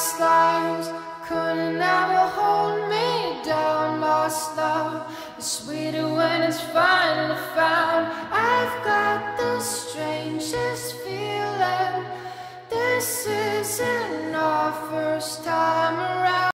past lives couldn't ever hold me down. Lost love is sweeter when it's finally found. I've got the strangest feeling. This isn't our first time.